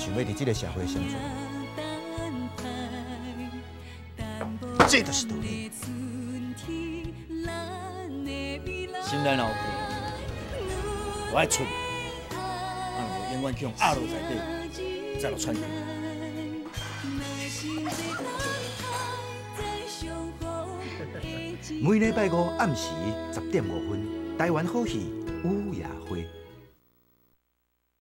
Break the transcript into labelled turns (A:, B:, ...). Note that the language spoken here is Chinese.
A: 想要伫这个社会生存。这就是道理。
B: 新来老板，我爱出，啊，我永远去用压路在底，再落穿。
A: 每礼拜五暗时十点五分，台湾好戏乌鸦会。